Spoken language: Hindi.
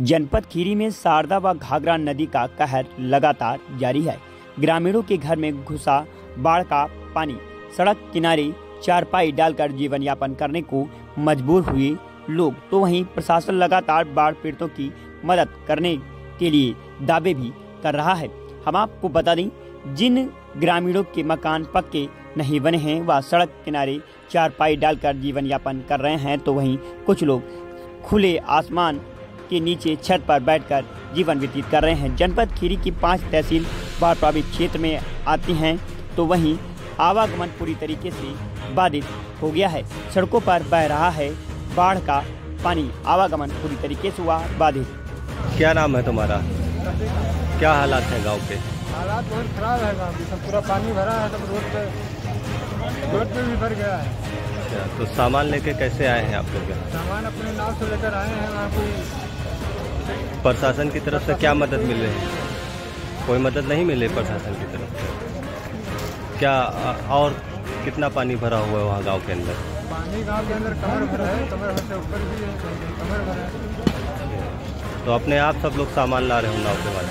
जनपद खीरी में शारदा व घाघरा नदी का कहर लगातार जारी है। ग्रामीणों के घर में घुसा बाढ़ का पानी। सड़क किनारे चारपाई डालकर जीवन यापन करने को मजबूर हुए लोग। तो वहीं प्रशासन लगातार बाढ़ पीड़ितों की मदद करने के लिए दावे भी कर रहा है। हम आपको बता दें, जिन ग्रामीणों के मकान पक्के नहीं बने हैं व सड़क किनारे चारपाई डालकर जीवन यापन कर रहे हैं तो वहीं कुछ लोग खुले आसमान के नीचे छत पर बैठकर जीवन व्यतीत कर रहे हैं। जनपद खीरी की पाँच तहसील बाढ़ प्रभावित क्षेत्र में आती हैं तो वहीं आवागमन पूरी तरीके से बाधित हो गया है। सड़कों पर बह रहा है बाढ़ का पानी। आवागमन पूरी तरीके से हुआ बाधित। क्या नाम है तुम्हारा? क्या हालात है गाँव के? हालात बहुत खराब है गाँव सब पूरा पानी भरा है सब रोड पे रोड पे भी भर गया है। अच्छा, तो सामान लेके कैसे आए हैं आप लोग? सामान अपने नाव से लेकर आए हैं वहाँ कोई प्रशासन की तरफ़ से क्या मदद मिल? रही है कोई मदद नहीं मिली प्रशासन की तरफ़ से? क्या और कितना पानी भरा हुआ है वहाँ गाँव के अंदर? पानी गाँव के अंदर कमर भर है कमर से ऊपर भी है कमर भर है। तो अपने आप सब लोग सामान ला रहे हो नाव के बाद